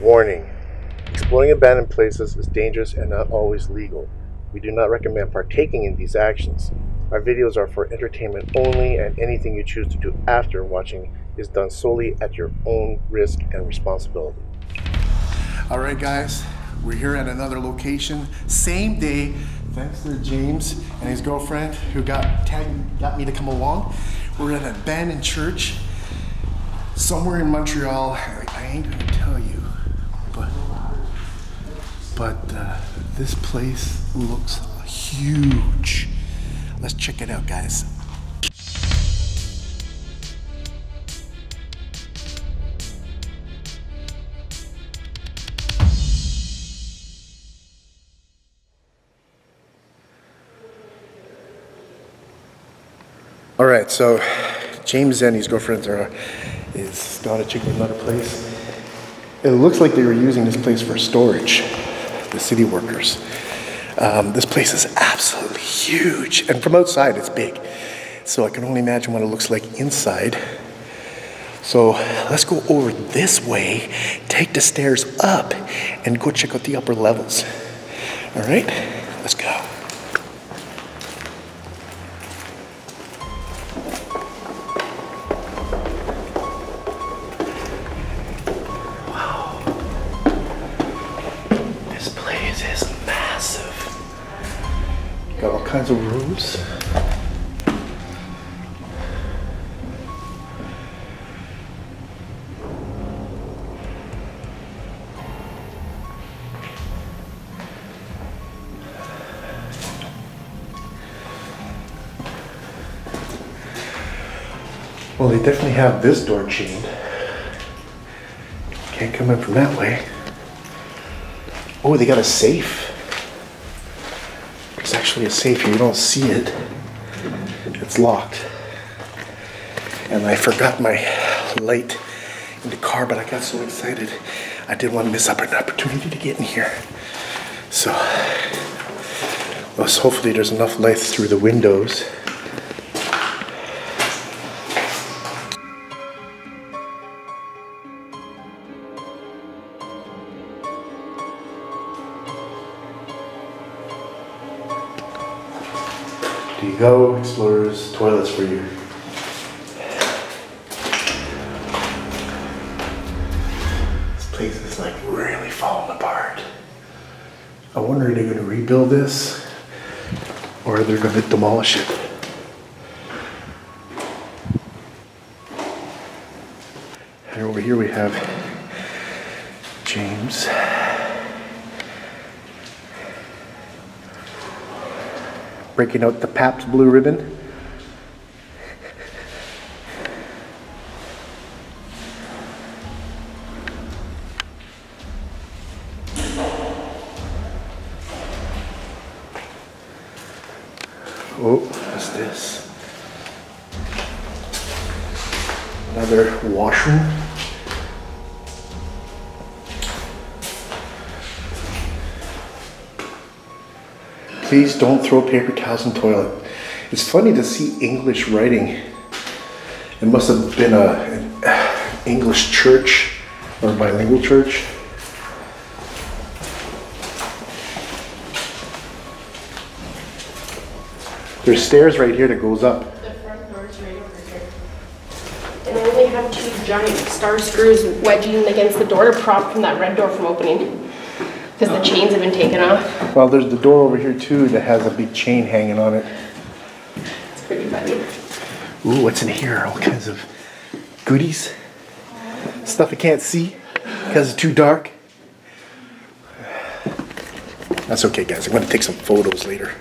Warning Exploring abandoned places is dangerous and not always legal. We do not recommend partaking in these actions. Our videos are for entertainment only, and anything you choose to do after watching is done solely at your own risk and responsibility. All right, guys, we're here at another location, same day. Thanks to James and his girlfriend who got tagged, got me to come along. We're at an abandoned church somewhere in Montreal. I, ain't but uh, this place looks huge. Let's check it out, guys. All right, so James and his girlfriends are is gone to check another place. It looks like they were using this place for storage, the city workers. Um, this place is absolutely huge, and from outside it's big. So I can only imagine what it looks like inside. So let's go over this way, take the stairs up, and go check out the upper levels. All right, kinds of rooms. Well, they definitely have this door chained. Can't come in from that way. Oh, they got a safe. There's actually a safe here. You don't see it. It's locked. And I forgot my light in the car, but I got so excited. I didn't want to miss up an opportunity to get in here. So, well, so hopefully there's enough light through the windows. Go, explorers? Toilets for you. This place is like really falling apart. I wonder are they're going to rebuild this or they're to demolish it? And over here we have James. Breaking out the Pabst Blue Ribbon. Don't throw paper towels in toilet. It's funny to see English writing. It must have been a, an English church or bilingual church. There's stairs right here that goes up. And I only have two giant star screws wedging against the door to prop from that red door from opening. Because the chains have been taken off. Well, there's the door over here too that has a big chain hanging on it. It's pretty funny. Ooh, what's in here? All kinds of goodies. Stuff I can't see because it's too dark. That's okay, guys. I'm going to take some photos later.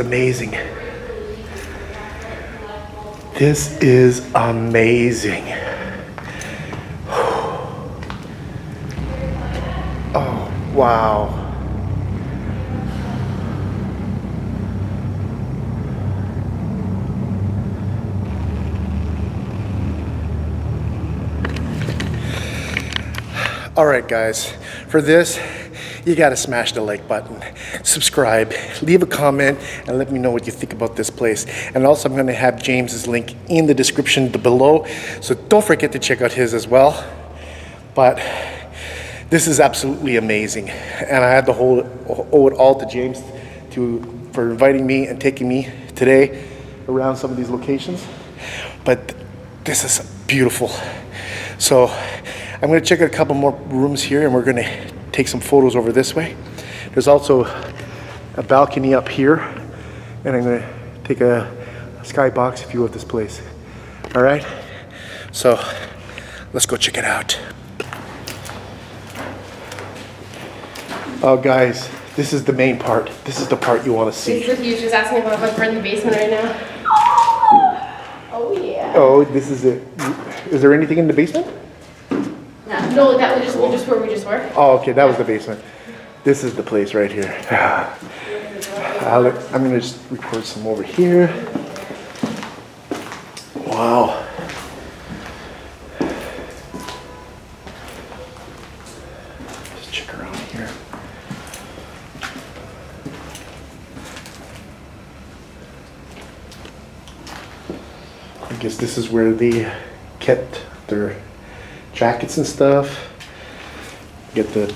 Amazing. This is amazing. Oh, wow. All right, guys, for this, you gotta smash the like button, subscribe, leave a comment, and let me know what you think about this place. And also, I'm gonna have James's link in the description below, so don't forget to check out his as well. But this is absolutely amazing, and I had to hold, owe it all to James to for inviting me and taking me today around some of these locations. But this is beautiful. So I'm gonna check out a couple more rooms here and we're gonna take some photos over this way. There's also a balcony up here and I'm gonna take a, a skybox view of this place. All right, so let's go check it out. Oh guys, this is the main part. This is the part you wanna see. Is what he was just asking about if we're in the basement right now. Oh yeah. Oh, this is it. Is there anything in the basement? No, that was just, just where we just were. Oh, okay, that was the basement. This is the place right here. I'm gonna just record some over here. Wow. Just check around here. I guess this is where they kept their jackets and stuff. Get the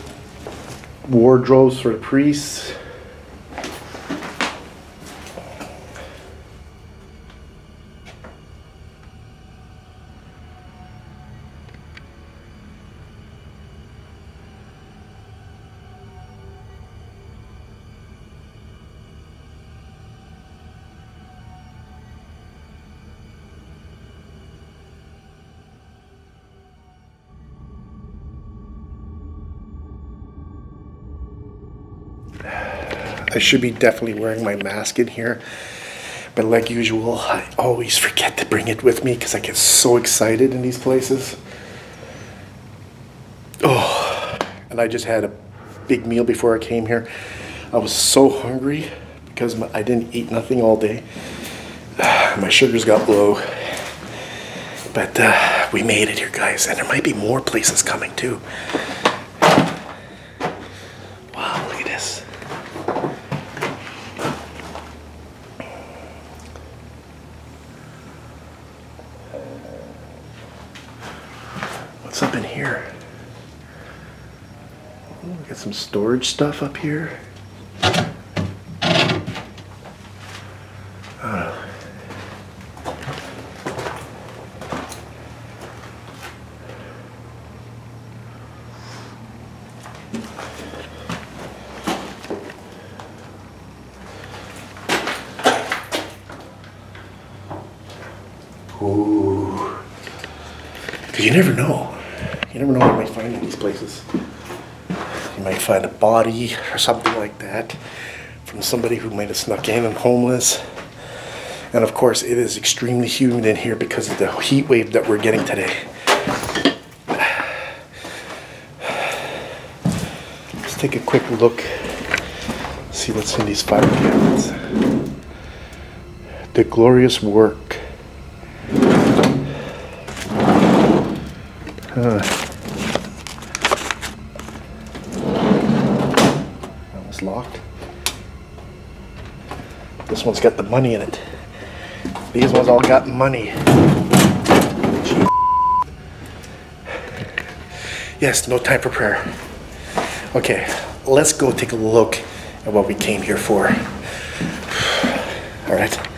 wardrobes for the priests. I should be definitely wearing my mask in here. But like usual, I always forget to bring it with me because I get so excited in these places. Oh, and I just had a big meal before I came here. I was so hungry because my, I didn't eat nothing all day. My sugars got low. But uh, we made it here, guys. And there might be more places coming too. Wow, look at this. What's up in here? Oh, we got some storage stuff up here. Oh. Ooh. Because you never know. You never know what you might find in these places. Might find a body or something like that from somebody who might have snuck in and homeless. And of course, it is extremely humid in here because of the heat wave that we're getting today. Let's take a quick look, see what's in these fire cabinets. The glorious work. One's got the money in it. These ones all got money. Yes, no time for prayer. Okay, let's go take a look at what we came here for. All right.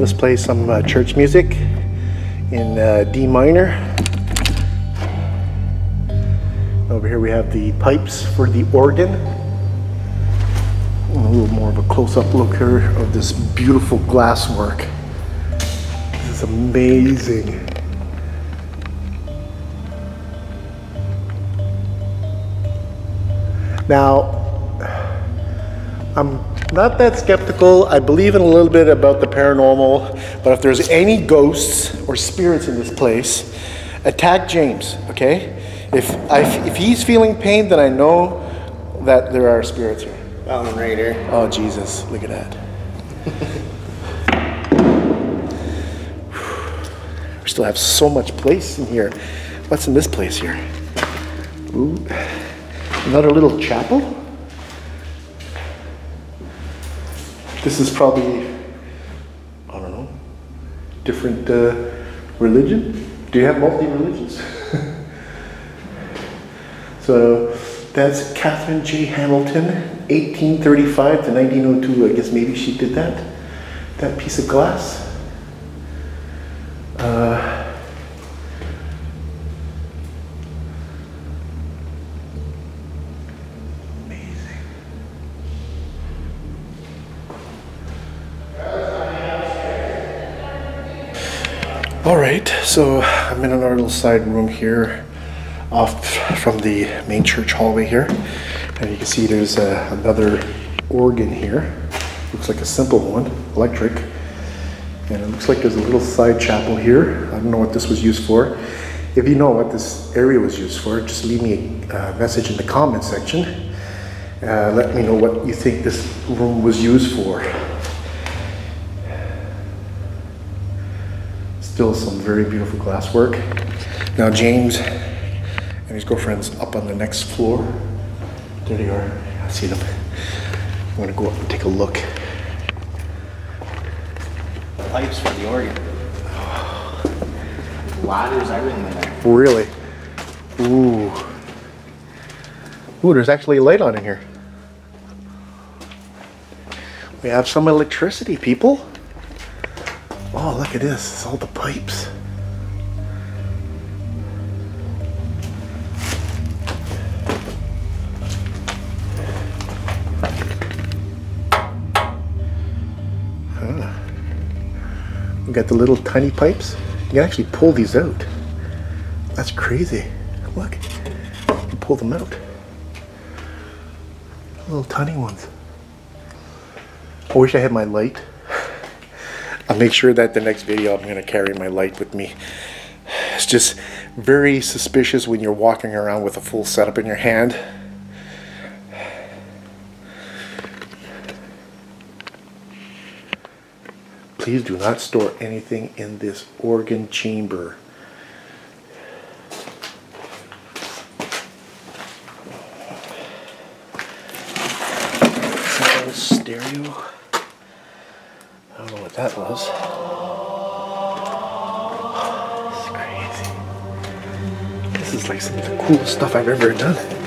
Let's play some uh, church music in uh, D minor. Over here we have the pipes for the organ. A little more of a close-up look here of this beautiful glass work. This is amazing. Now, I'm not that skeptical. I believe in a little bit about the paranormal, but if there's any ghosts or spirits in this place, attack James, okay? If, I, if he's feeling pain, then I know that there are spirits here. Mountain Raider. Oh, Jesus, look at that. we still have so much place in here. What's in this place here? Ooh, another little chapel? This is probably, I don't know, different uh, religion? Do you have multi religions? so that's Catherine J. Hamilton, 1835 to 1902. I guess maybe she did that. That piece of glass. So I'm in another little side room here off from the main church hallway here. And you can see there's uh, another organ here. Looks like a simple one, electric. And it looks like there's a little side chapel here. I don't know what this was used for. If you know what this area was used for, just leave me a uh, message in the comment section. Uh, let me know what you think this room was used for. Still some very beautiful glass work. Now James and his girlfriend's up on the next floor. There they are. I see them. I'm gonna go up and take a look. The Pipes for the organ. Ladders, everything in there. Really? Ooh. Ooh, there's actually a light on in here. We have some electricity, people. Oh, look at this. It's all the pipes. Huh. We got the little tiny pipes. You can actually pull these out. That's crazy. Look, you pull them out. Little tiny ones. I wish I had my light. Make sure that the next video I'm gonna carry my light with me. It's just very suspicious when you're walking around with a full setup in your hand. Please do not store anything in this organ chamber. Coolest stuff I've ever done.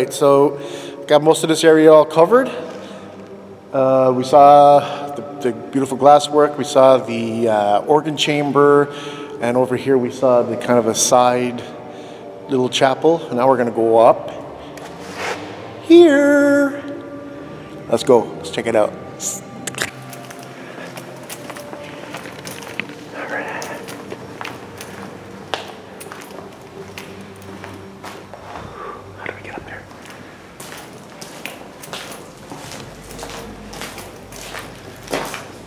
Right, so got most of this area all covered. Uh, we saw the, the beautiful glass work. We saw the uh, organ chamber, and over here we saw the kind of a side little chapel. Now we're gonna go up here. Let's go. Let's check it out. All right. How do we get up there?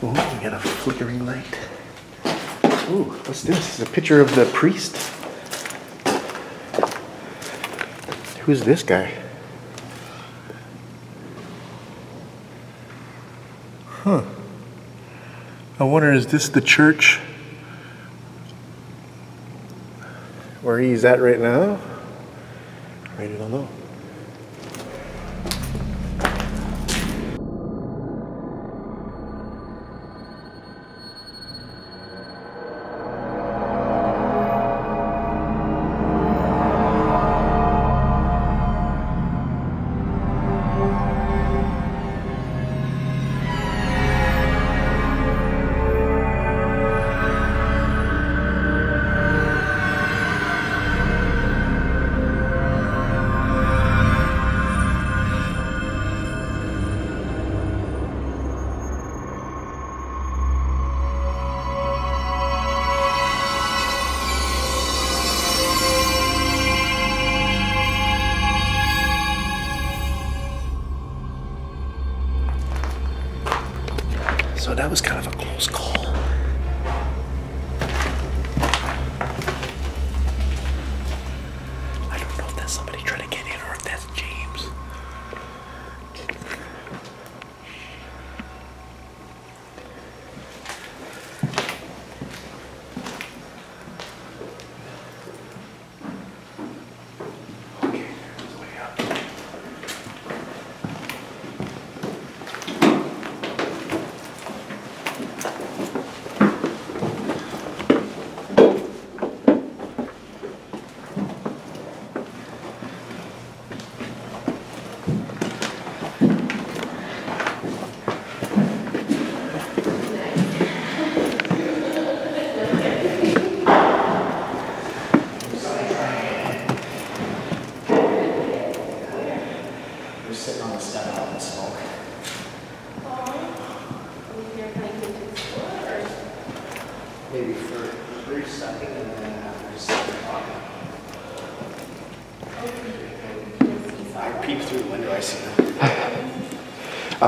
Ooh, we got a flickering light. Ooh, what's this? It's a picture of the priest. Who's this guy? Huh. I wonder, is this the church where he's at right now? I really don't know.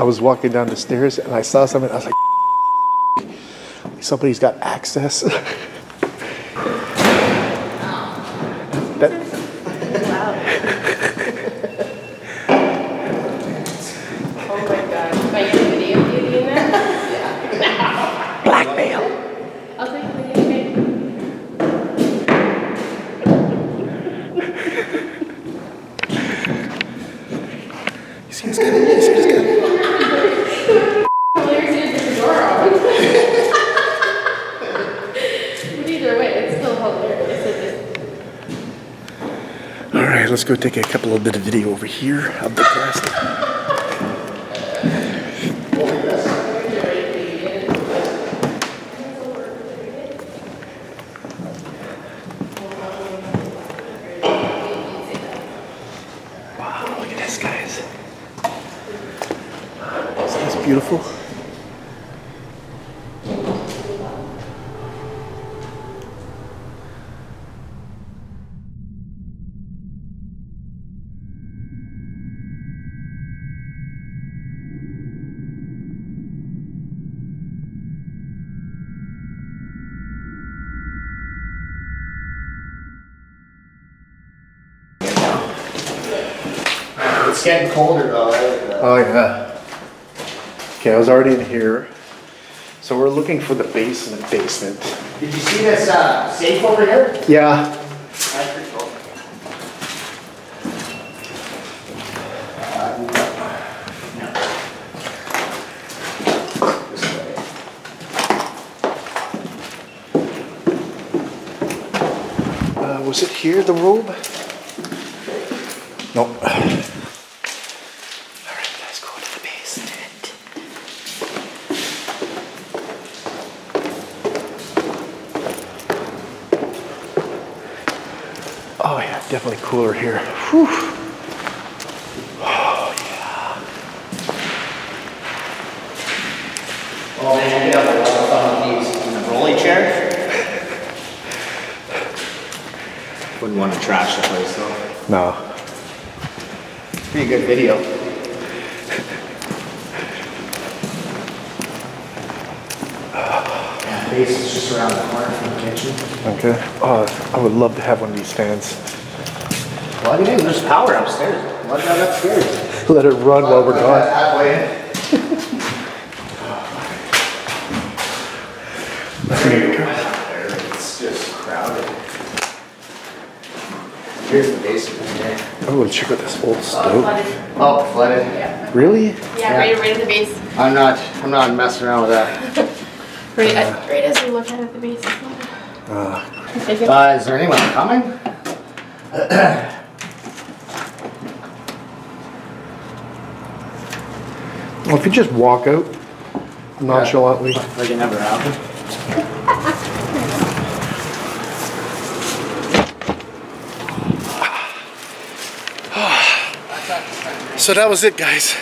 Was walking down the stairs and I saw something. I was like, somebody's got access. that. Am I getting video of you doing that? blackmail. I'll take a video, okay? You see this guy? You see this guy? Hilarious is with the door open. But either way, it's still hilarious. It just- All right, let's go take a couple of bit of video over here of the plastic. Wow, look at this, guys. Isn't this beautiful? I was already in here. So we're looking for the basement basement. Did you see this uh, safe over here? Yeah. That's pretty cool. This way. Uh, was it here, the robe? No. All right, let's go to the basement. Oh yeah, definitely cooler here. Whew. Oh yeah. Oh man, I get up a lot of fun with these in the rolly chair. Wouldn't want to trash the place though. No. Pretty good video. basement's just around the corner from the kitchen. Okay. Oh, I would love to have one of these fans. Plug it in, there's power upstairs. Plug that upstairs. Let it run while we're Plug gone. that Halfway in. It's just crowded. Here's the basement here. Oh, check out this old Oh, stove. flooded. Oh, flooded. Yeah, Really? yeah, right, right at the base. I'm not, I'm not messing around with that. Right, at- right as we look at it, the base is flooded. Uh, Uh, is there anyone coming? well, if you just walk out nonchalantly. Like it never happened? So that was it, guys.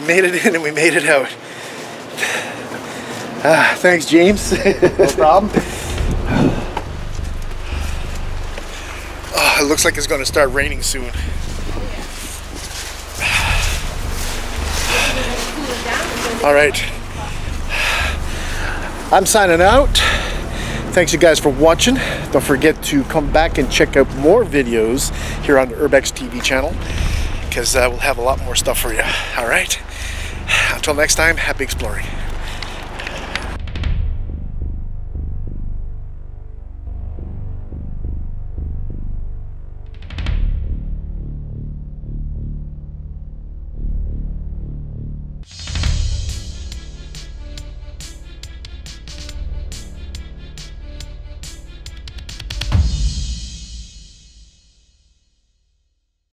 We made it in and we made it out. Ah, thanks, James. No problem. Oh, it looks like it's going to start raining soon. All right. I'm signing out. Thanks you guys for watching. Don't forget to come back and check out more videos here on the URB-X-TV channel because uh, we'll have a lot more stuff for you. All right. Until next time, happy exploring.